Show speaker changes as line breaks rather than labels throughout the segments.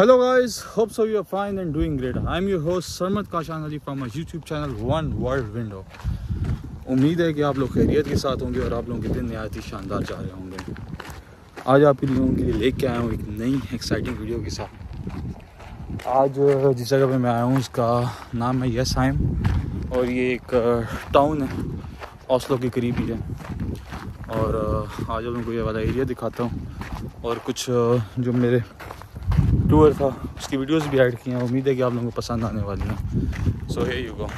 Hello guys, hope so you are fine and doing great. I'm your host Sarmad Kashan Ali from my YouTube channel One World Window. उम्मीद है कि आप लोग खैरियत के साथ होंगे और आप लोगों के दिन नहायत ही शानदार जा रहे होंगे। आज आप लोगों के लिए लेके आया हूँ एक नई एक्साइटिंग वीडियो के साथ। आज जिस जगह पे मैं आया हूँ उसका नाम है यस आइम और ये एक टाउन है। ओस्लो के करीब ही है। और आज आप लोगों को ये वाला एरिया दिखाता हूँ। और कुछ जो मेरे टूर था। उसकी वीडियोस भी ऐड की हैं। उम्मीद है कि आप लोगों को पसंद आने वाली हैं। सो हे यू गो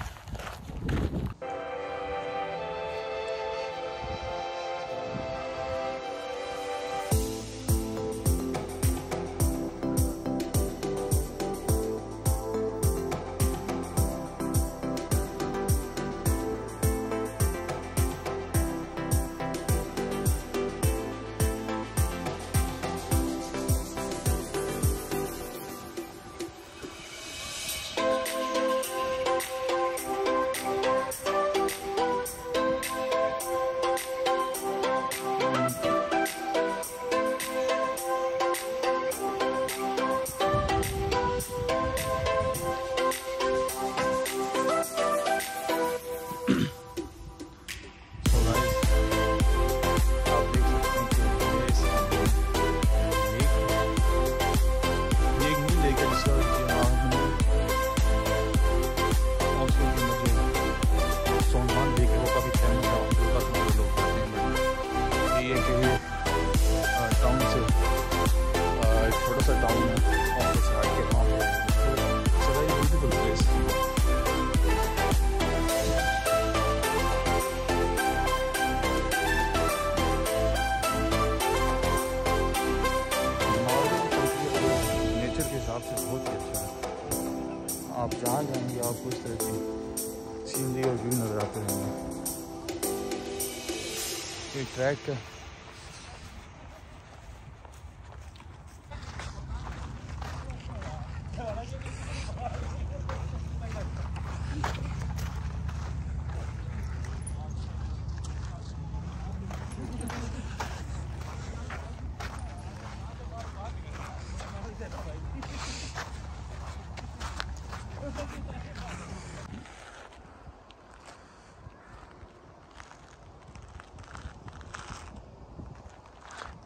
ये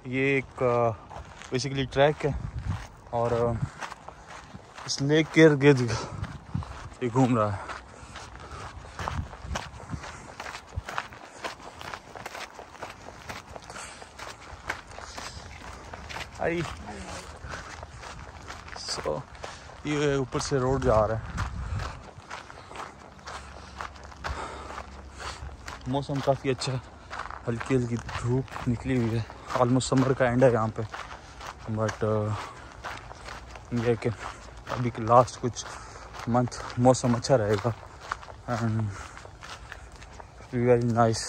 ये एक बेसिकली ट्रैक है और इस लेक के गिर्द ये घूम रहा है। आई। सो ये ऊपर से रोड जा रहा है। मौसम काफ़ी अच्छा हल्की हल्की धूप निकली हुई है। ऑलमोस्ट समर का एंड है यहाँ पे बट ये कि अभी के लास्ट कुछ मंथ मौसम अच्छा रहेगा। एंड वेरी नाइस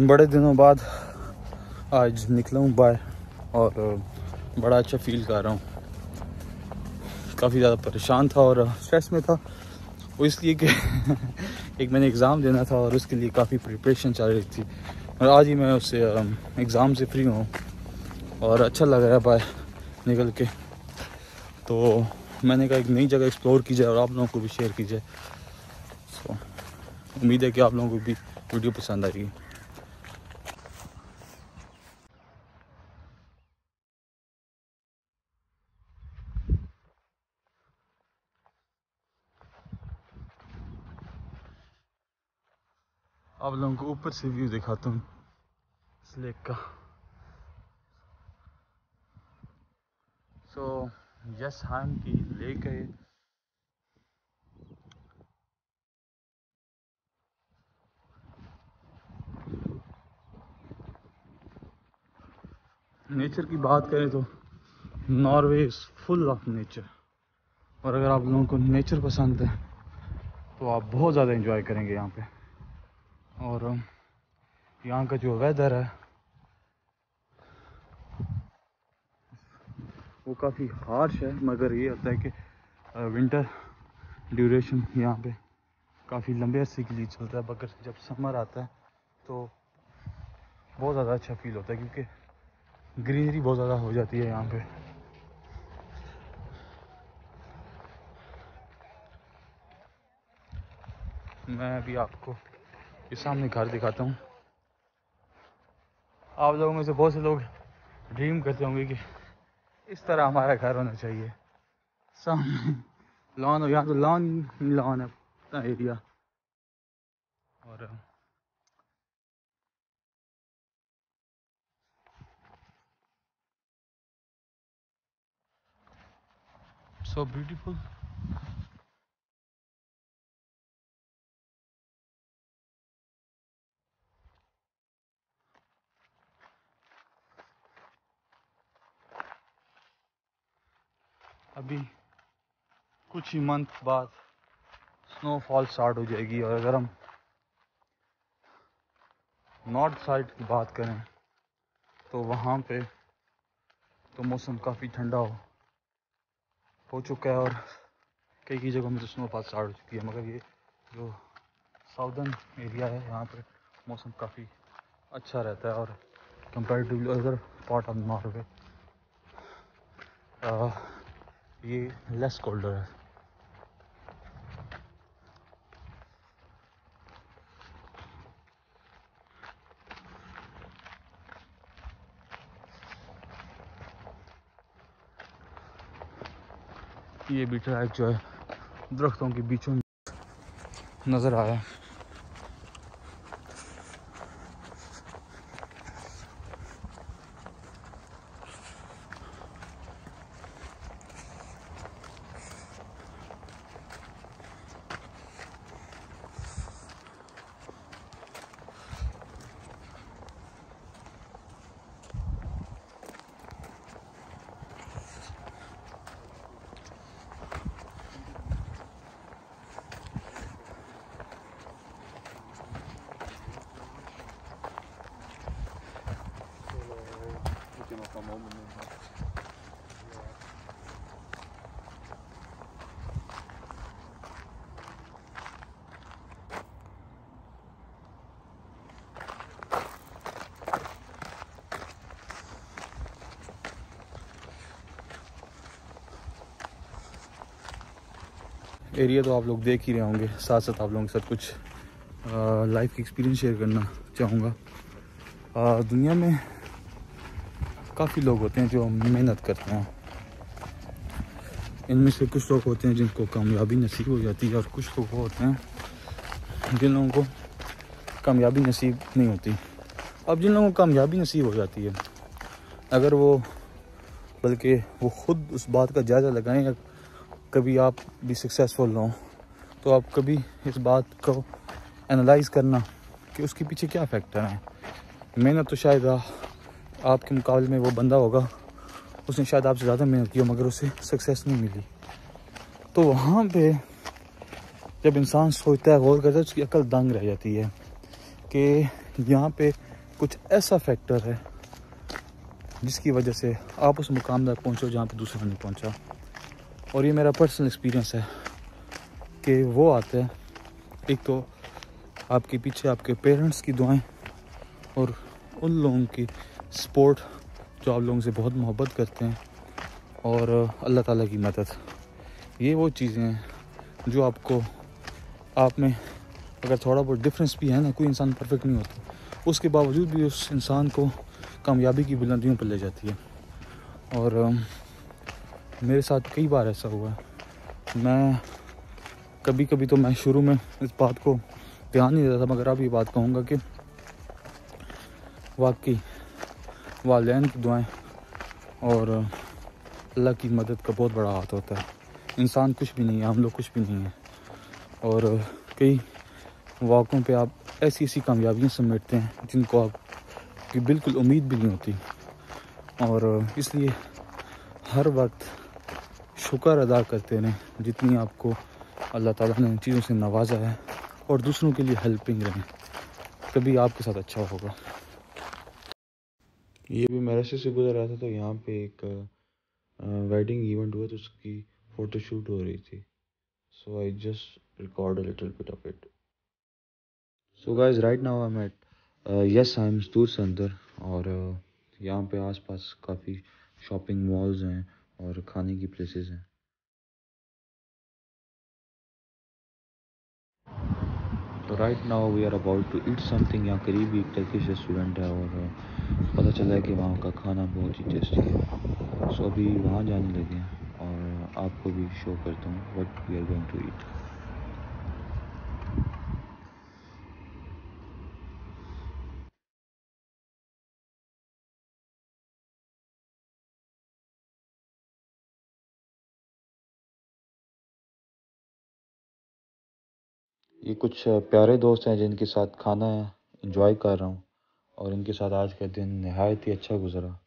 बड़े दिनों बाद आज निकला हूँ बाहर और बड़ा अच्छा फील कर रहा हूँ। काफ़ी ज़्यादा परेशान था और स्ट्रेस में था। वो इसलिए कि एक मैंने एग्ज़ाम देना था और उसके लिए काफ़ी प्रिपरेशन चल रही थी। और आज ही मैं उससे एग्ज़ाम से फ्री हूँ और अच्छा लग रहा है बाहर निकल के। तो मैंने कहा एक नई जगह एक्सप्लोर की जाए और आप लोगों को भी शेयर की जाए उम्मीद है कि आप लोगों को भी वीडियो पसंद आएगी आप लोगों को ऊपर से व्यू दिखाता हूँ। इस लेक का। सो यस हाम की लेक है। नेचर की बात करें तो Norway is full of nature और अगर आप लोगों को नेचर पसंद है तो आप बहुत ज़्यादा इंजॉय करेंगे यहाँ पे। और यहाँ का जो वेदर है वो काफ़ी हार्श है, मगर ये होता है कि विंटर ड्यूरेशन यहाँ पे काफ़ी लंबे अरसे के लिए चलता है। मगर जब समर आता है तो बहुत ज़्यादा अच्छा फील होता है, क्योंकि ग्रीनरी बहुत ज़्यादा हो जाती है यहाँ पे। मैं अभी आपको ये सामने घर दिखाता हूँ। आप लोगों में से बहुत से लोग ड्रीम करते होंगे कि इस तरह हमारा घर होना चाहिए। सामने लॉन हो, यहाँ तो लॉन लॉन है पूरा एरिया और so beautiful अभी कुछ ही मंथ बाद स्नोफॉल स्टार्ट हो जाएगी और अगर हम नॉर्थ साइड की बात करें तो वहाँ पे तो मौसम काफ़ी ठंडा हो हो चुका है और कई कई जगहों में तो स्नोफॉल स्टार्ट हो चुकी है, मगर ये जो साउदर्न एरिया है, यहाँ पर मौसम काफ़ी अच्छा रहता है और comparatively other part of Norway ये लेस कोल्डर है। ये भी ट्रैक जो है दरख्तों के बीचों नज़र आया। एरिया तो आप लोग देख ही रहे होंगे साथ साथ आप लोगों के साथ कुछ लाइफ एक्सपीरियंस शेयर करना चाहूँगा। दुनिया में काफ़ी लोग होते हैं जो मेहनत करते हैं। इनमें से कुछ लोग होते हैं जिनको कामयाबी नसीब हो जाती है और कुछ लोग होते हैं जिन लोगों को कामयाबी नसीब नहीं होती। अब जिन लोगों को कामयाबी नसीब हो जाती है, अगर वो, बल्कि वो ख़ुद उस बात का जायज़ा लगाएँ या कभी आप भी सक्सेसफुल हो तो आप कभी इस बात को एनालाइज करना कि उसके पीछे क्या फैक्टर है। मेहनत तो शायद आपके मुकाबले में वो बंदा होगा, उसने शायद आपसे ज़्यादा मेहनत की हो, मगर उसे सक्सेस नहीं मिली। तो वहाँ पे जब इंसान सोचता है, गौर करता है, उसकी अकल दंग रह जाती है कि यहाँ पे कुछ ऐसा फैक्टर है जिसकी वजह से आप उस मुकाम तक पहुँचो जहाँ पे दूसरा नहीं पहुँचा। और ये मेरा पर्सनल एक्सपीरियंस है कि वो आते हैं। एक तो आपके पीछे आपके पेरेंट्स की दुआएँ और उन लोगों की सपोर्ट जो आप लोगों से बहुत मोहब्बत करते हैं और अल्लाह ताला की मदद। ये वो चीज़ें हैं जो आपको आप में अगर थोड़ा बहुत डिफरेंस भी है ना, कोई इंसान परफेक्ट नहीं होता। उसके बावजूद भी उस इंसान को कामयाबी की बुलंदियों पर ले जाती है। और मेरे साथ कई बार ऐसा हुआ है। मैं कभी कभी तो मैं शुरू में इस बात को ध्यान नहीं देता था, मगर अब ये बात कहूँगा कि वाकई वालदेन की दुआएँ और अल्लाह की मदद का बहुत बड़ा हाथ होता है। इंसान कुछ भी नहीं है, हम लोग कुछ भी नहीं हैं। और कई वाक़ों पे आप ऐसी ऐसी कामयाबियाँ समेटते हैं जिनको आप की बिल्कुल उम्मीद भी नहीं होती। और इसलिए हर वक्त शुक्र अदा करते रहें जितनी आपको अल्लाह ताला ने चीज़ों से नवाजा है और दूसरों के लिए हेल्पिंग रहें तभी आपके साथ अच्छा होगा। ये भी मेरे से गुजर रहा था तो यहाँ पे एक वेडिंग इवेंट हुआ तो उसकी फ़ोटोशूट हो रही थी। So I just record little bit of it so guys right now I am at yes I am स्तूर संदर और uh, यहाँ पे आसपास काफ़ी शॉपिंग मॉल्स हैं। और खाने की प्लेसेस हैं। तो right now we are about to eat something यहाँ करीब एक टर्किश रेस्टोरेंट है और पता चला है कि वहाँ का खाना बहुत ही टेस्टी है। सो अभी वहाँ जाने लगे हैं और आपको भी शो करता हूँ what we are going to eat ये कुछ प्यारे दोस्त हैं जिनके साथ खाना इंजॉय कर रहा हूँ और इनके साथ आज का दिन नहायत ही अच्छा गुजरा।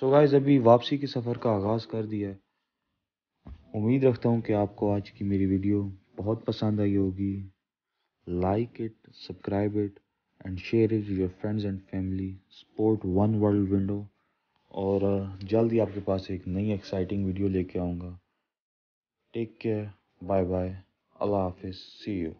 सो गाइस अभी वापसी के सफ़र का आगाज़ कर दिया है। उम्मीद रखता हूँ कि आपको आज की मेरी वीडियो बहुत पसंद आई होगी। Like it subscribe it and share it your friends and family support one world window और जल्द ही आपके पास एक नई एक्साइटिंग वीडियो लेके आऊँगा। टेक केयर बाय बाय अल्लाह हाफिज़ सी यू